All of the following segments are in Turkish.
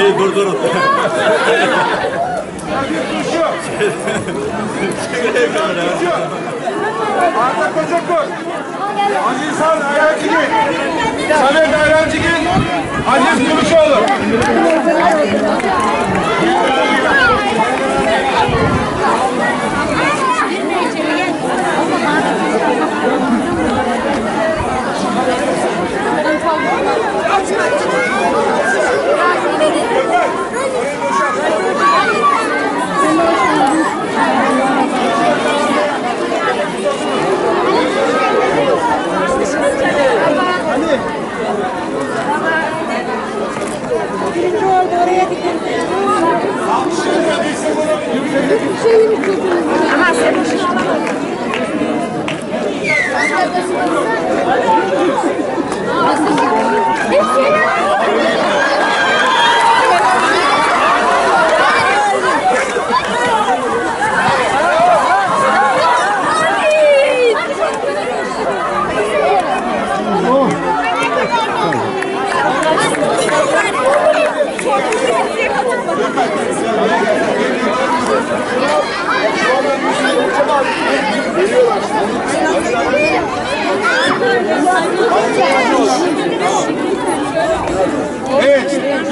Neyi durdurun. Arda Kocakur. Aziz Han Ayrancıgil. Samet Ayrancıgil. Aziz Gümüşoğlu. Birinci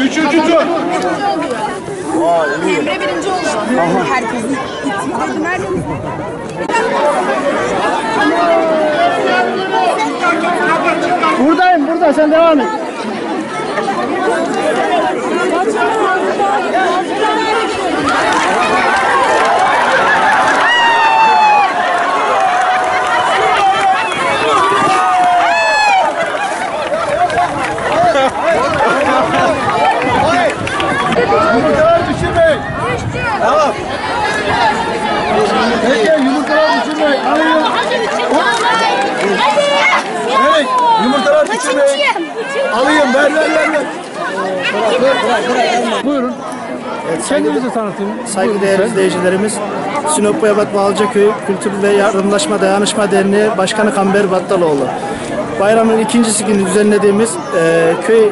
Üçüncü tur. Emre birinci oldu. Herkesin itimadi nerede? Buradayım burada sen devam et. Yumurtalar düşürmeyin. Tamam. Peki yumurtalar düşürmeyin. Alayım. Evet. Yumurtalar. Alayım. Ver ver ver. ver. Buyurun. Kendinizi tanıtın. Saygıdeğer izleyicilerimiz, Sinop Boyabat Bağlıcaköy Kültür ve Yardımlaşma Dayanışma Derneği Başkanı Kamber Battaloğlu. Bayramın ikincisi günü düzenlediğimiz e, köy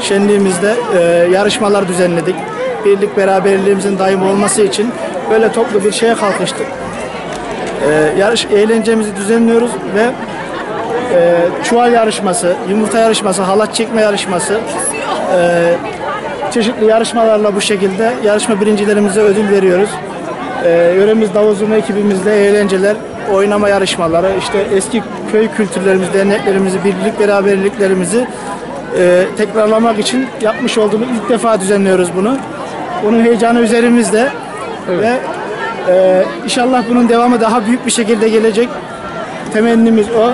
şenliğimizde e, yarışmalar düzenledik. Birlik beraberliğimizin daim olması için böyle toplu bir şeye kalkıştık. E, yarış eğlencemizi düzenliyoruz ve e, çuval yarışması, yumurta yarışması, halat çekme yarışması, e, çeşitli yarışmalarla bu şekilde yarışma birincilerimize ödül veriyoruz. Ee, yöremiz Davuzurma ekibimizle eğlenceler, oynama yarışmaları, işte eski köy kültürlerimizi, derneklerimizi, birlik beraberliklerimizi e, tekrarlamak için yapmış olduğumuz ilk defa düzenliyoruz bunu. Bunun heyecanı üzerimizde ve e, inşallah bunun devamı daha büyük bir şekilde gelecek. Temennimiz o.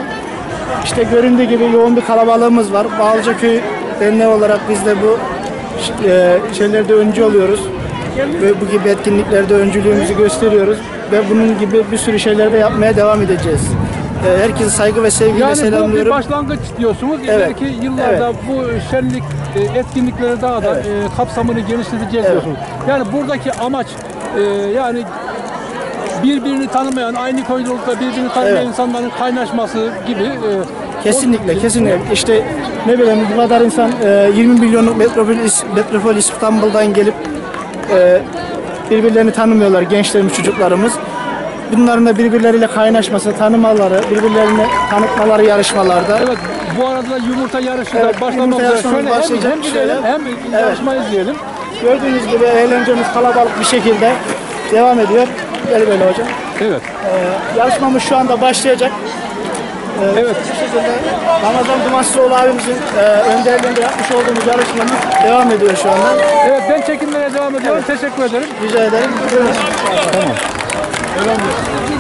İşte göründüğü gibi yoğun bir kalabalığımız var. Bağlıcaköy Derneği olarak biz de bu e, şeylerde öncü oluyoruz. Ve bu gibi etkinliklerde öncülüğümüzü gösteriyoruz. Ve bunun gibi bir sürü şeyler de yapmaya devam edeceğiz. E, herkese saygı ve sevgiyle Yani bu bir selamlıyorum. başlangıç diyorsunuz. Evet. İleriki yıllarda bu şenlik e, etkinlikleri daha da e, kapsamını genişleteceğiz diyorsunuz. Yani buradaki amaç e, yani birbirini tanımayan, aynı da birbirini tanımayan Evet. insanların kaynaşması gibi e, Kesinlikle, kesinlikle. İşte ne bileyim bu kadar insan e, 20 milyonluk metropol, metropol İstanbul'dan gelip e, birbirlerini tanımıyorlar gençlerimiz, çocuklarımız. Bunların da birbirleriyle kaynaşması, tanımaları, birbirlerini tanıtmaları yarışmalarda. Evet, bu arada yumurta yarışı Evet, da başlamak yumurta üzere. Şöyle hem, başlayacak hem gidelim hem yarışma izleyelim. Gördüğünüz gibi eğlencemiz kalabalık bir şekilde devam ediyor. Gel böyle hocam. Evet. E, yarışmamız şu anda başlayacak. E, Evet. Bu şekilde Ramazan Dumansıoğlu abimizin e, önderliğinde yapmış olduğumuz yarışmamız devam ediyor şu anda. Evet ben çekimlere devam ediyorum. Teşekkür ederim. Rica ederim. Buyurun.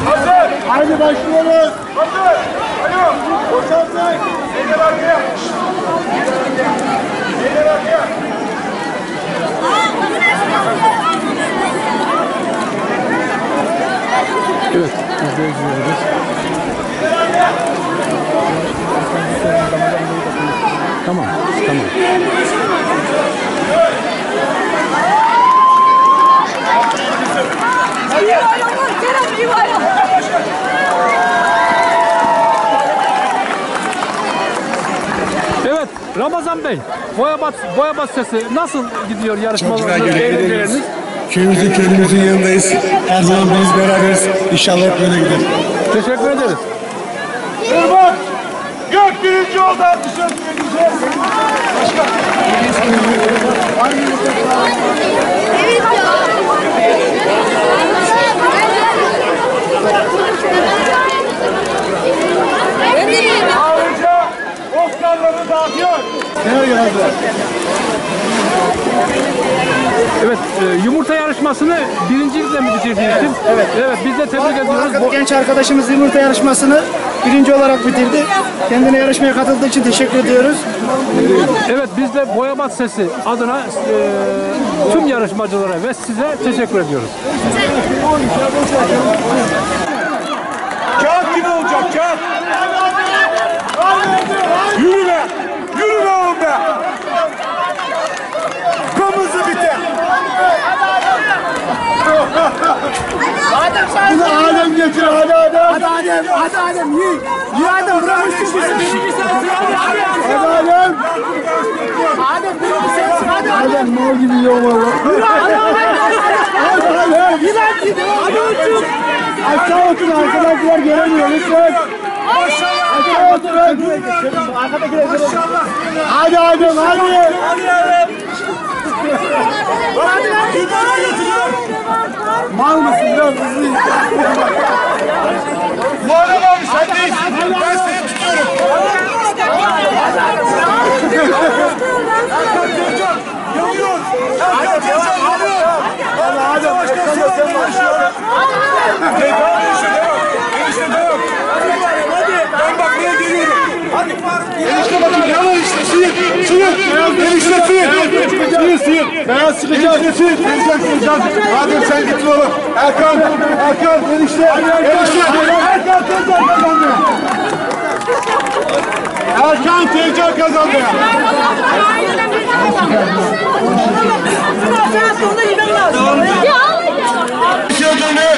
Hazır. Haydi başlıyoruz. Hazır. Alo. Boşaltın. Eller arkaya. Eller arkaya. Evet, izleyicilerimiz. Tamam, tamam. Evet, Ramazan Bey, Boyabat, Boyabat sesi nasıl gidiyor yarışmalarınız, eğlenceleriniz? Köyümüzün köyümüzün yanındayız. Her zaman biz beraberiz. İnşallah hep böyle gider. Teşekkür ederiz. Irmak! Gök birinci oldu alkışlar birbirimize. Ayrıca Oscar'ları dağıtıyor. Neler geldi? Evet, e, yumurta yarışmasını birincilikle mi bitirdiniz? Evet. Evet, biz de tebrik ediyoruz. Bu genç arkadaşımız yumurta yarışmasını birinci olarak bitirdi. Kendine yarışmaya katıldığı için teşekkür ediyoruz. Evet, biz de Boyabat Sesi adına e, tüm yarışmacılara ve size teşekkür ediyoruz. Kağıt gibi olacak kağıt. Yürü be. Yürü be oğlum be. Bunu Adem getir hadi Adem. Hadi Adem, hadi Adem yiy. Yiy Adem bırakmışsın bizi. Hadi Adem. Adem hadi. Adem mal gibi yiyor valla. Hadi Adem. Yiy lan gidiyor. Hadi uçuk. Aşağı otur arkadaşlar göremiyor lütfen. Aşağı oturun. Arkadakiler Maşallah. Hadi Adem hadi. Hadi Adem. Mal mısın lan hızlı. Muharrem abi sen değilsin. Ben seni tutuyorum. Erkan Tezcan yanıyor. Yanıyor. Hadi Adem. Başkan sen başlıyor. Devam enişte devam. Enişte devam. Hadi. Ben bak buraya geliyorum. Hadi. Enişte bakayım yalan işte. Sıyır. Sıyır. Enişte sıyır. Sıyır sıyır. Beyaz çıkacak. Enişte sıyır. Tezcan Tezcan. Adem sen git oğlum. Erkan. Erkan enişte. Enişte. Erkan Tezcan kazandı. Erkan Tezcan kazandı. Ödülünü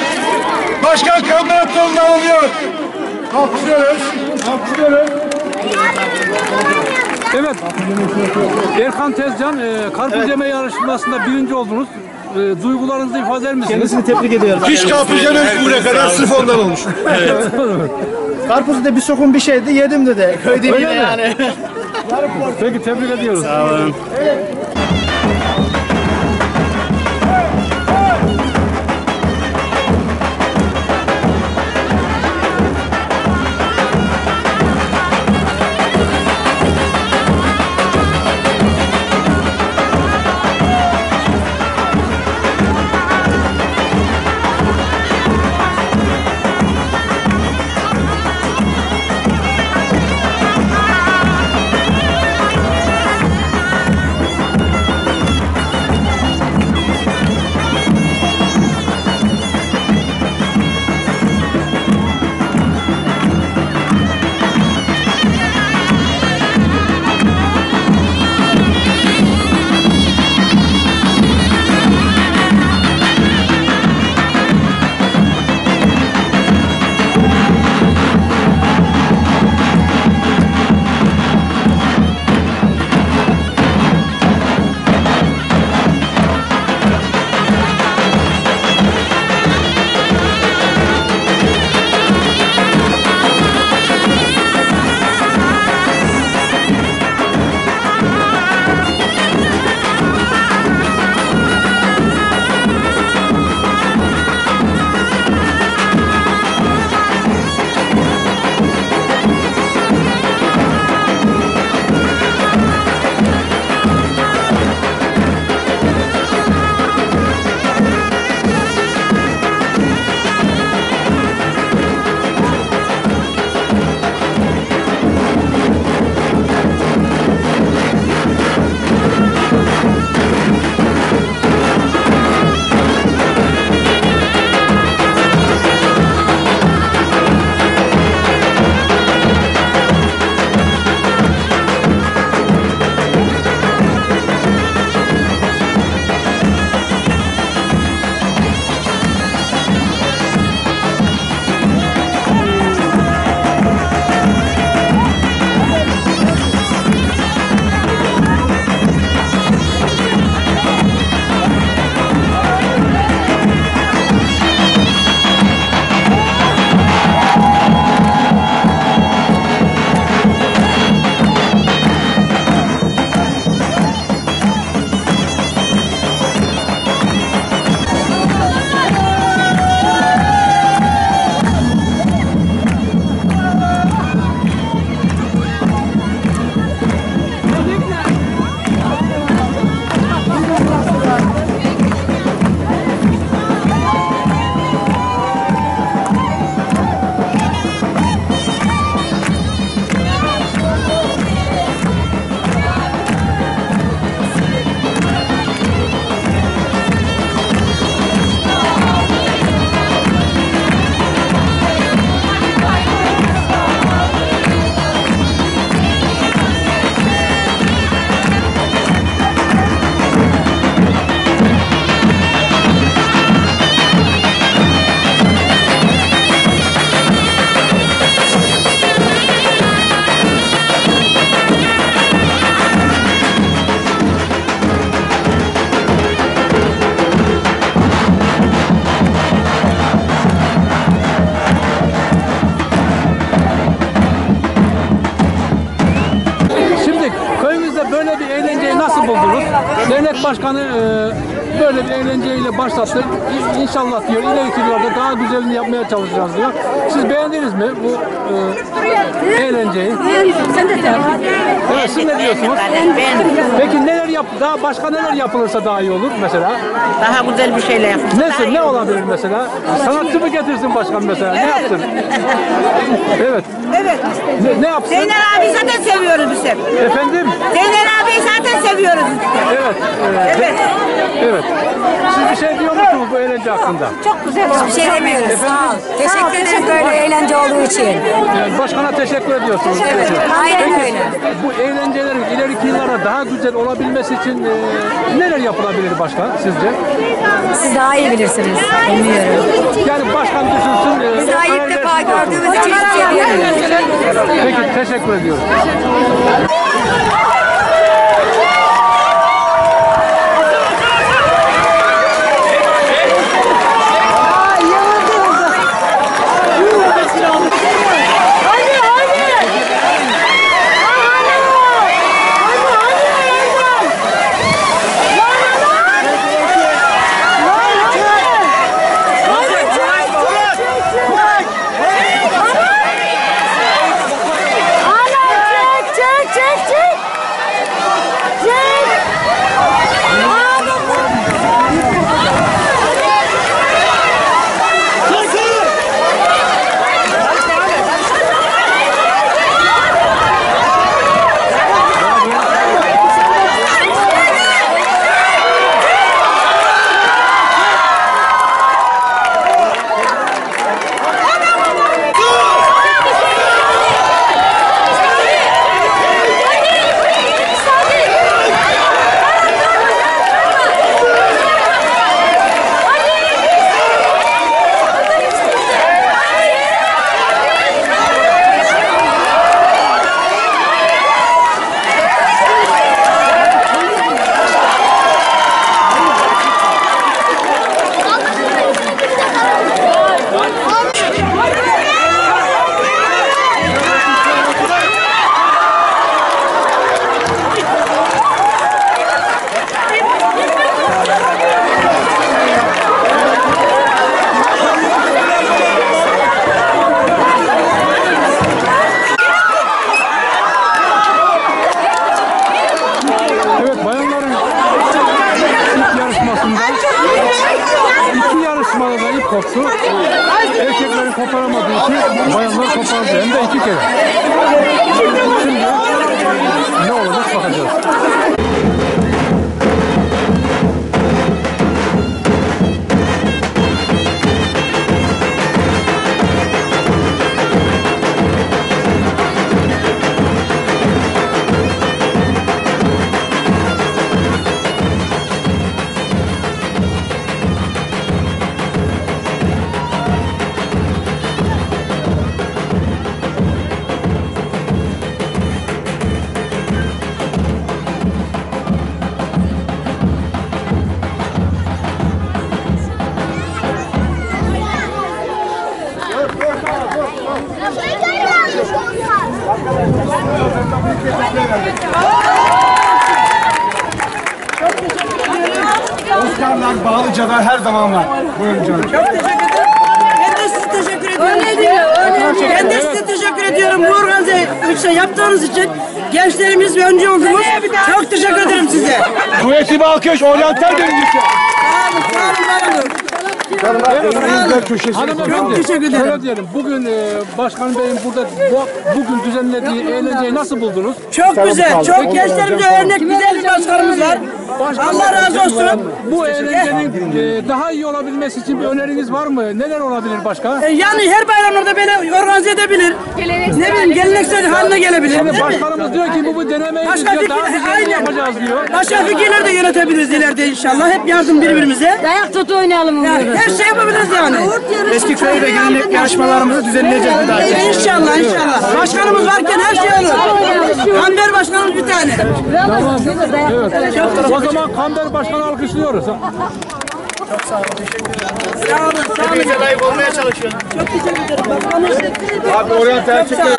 Başkan Kamber Tolun'dan alıyor. Alkışlıyoruz. Alkışlıyoruz. Evet, Erkan Tezcan, e, karpuz yeme yarışmasında birinci oldunuz. E, duygularınızı ifade eder misiniz? Kendisini tebrik ediyorum. Hiç kapıcan bugüne kadar sırf ondan olmuş. Karpuzu da bir sokun bir şeydi yedim dedi. Köyde yani. Peki tebrik ediyoruz. Dernek başkanı e, böyle bir eğlenceyle başlattı. İnşallah diyor ileriki yıllarda daha güzelini yapmaya çalışacağız diyor. Siz beğendiniz mi bu e, eğlenceyi? Sen de de. Evet, siz ne diyorsunuz? Peki neler yap daha başka neler yapılırsa daha iyi olur mesela? Daha güzel bir şeyler yapın. Nesi ne olabilir mesela? Sanatçı mı getirsin başkan mesela? Ne yapsın? Evet. Evet. Ne, ne yapsın? Zeynel abi zaten seviyoruz biz hep. Efendim? Zeynel abi zaten seviyoruz biz de. Evet. Evet. Evet. Evet. Siz bir şey diyor musunuz bu eğlence hakkında? Çok güzel. Hiçbir şey demiyoruz. Sağ ol. Teşekkür ederim böyle eğlence olduğu için. Yani başkana teşekkür ediyorsunuz. Evet, aynen Peki, öyle. Bu eğlencelerin ileriki yıllara daha güzel olabilmesi için e, neler yapılabilir başkan sizce? Siz daha iyi bilirsiniz. Bilmiyorum. Yani başkan düşünsün. e, Biz daha ilk defa gördüğümüz için şey. Peki teşekkür ediyorum. Bağlıcalar her zaman var. Buyurun canım. Ben de size teşekkür ediyorum. Ben de size teşekkür ediyorum. Bu organize işte yaptığınız için gençlerimiz ve önce oldunuz. Çok teşekkür ederim size. Kuvvetli bir alkış, oryantal dönüşü. Sağ olun, sağ olun, var olun. Elinizler köşesi. Hanımefendi, teşekkür ederim. Şöyle diyelim, bugün e, Başkan Bey'in burada bu, bugün düzenlediği eğlenceyi nasıl buldunuz? Çok güzel, çok gençlerimize örnek güzel bir başkanımız var. Allah razı olsun. Bu eğlencenin e, daha iyi olabilmesi için bir öneriniz var mı? Neler olabilir başka? E, Yani her bayramlarda böyle organize edebilir. Ne bileyim geleneksel haline gelebilir. Şimdi başkanımız diyor ki bu bir denemeyiz Başka diyor, daha fikir, güzel aynen. yapacağız diyor. Başka fikirler de yönetebiliriz ileride inşallah. Hep yardım birbirimize. Dayak tutu oynayalım Yani her şey yapabiliriz yani. Eski köyde gelenek yarışmalarımızı düzenleyeceğiz bir dahaki. E, İnşallah inşallah. Başkanımız varken her şey olur. Kamber başkanımız bir tane. Evet. O zaman Kamber Başkanı alkışlıyoruz. Sağ olun, sağ olun. Bize layık olmaya çalışıyoruz. Çok teşekkür ederim. Abi oryantal erkekler.